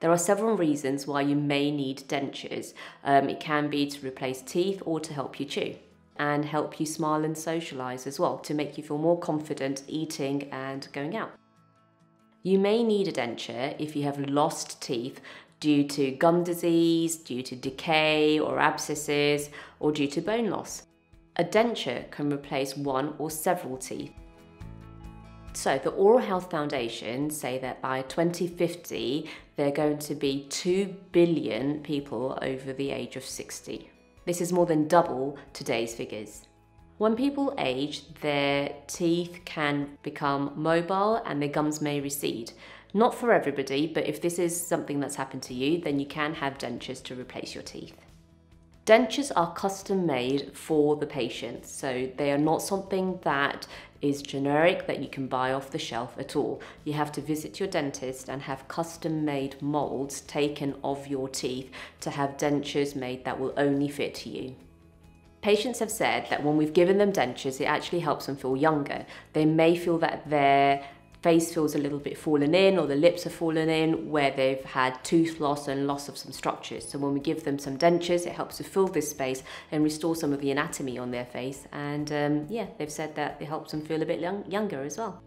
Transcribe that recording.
There are several reasons why you may need dentures. Um, it can be to replace teeth or to help you chew and help you smile and socialise as well to make you feel more confident eating and going out. You may need a denture if you have lost teeth due to gum disease, due to decay or abscesses, or due to bone loss. A denture can replace one or several teeth. So, the Oral Health Foundation say that by 2050, there are going to be 2 billion people over the age of 60. This is more than double today's figures. When people age, their teeth can become mobile and their gums may recede. Not for everybody, but if this is something that's happened to you, then you can have dentures to replace your teeth. Dentures are custom made for the patient, so they are not something that is generic that you can buy off the shelf at all. You have to visit your dentist and have custom made molds taken of your teeth to have dentures made that will only fit you. Patients have said that when we've given them dentures, it actually helps them feel younger. They may feel that their face feels a little bit fallen in or the lips are fallen in where they've had tooth loss and loss of some structures. So when we give them some dentures, it helps to fill this space and restore some of the anatomy on their face. And um, yeah, they've said that it helps them feel a bit young, younger as well.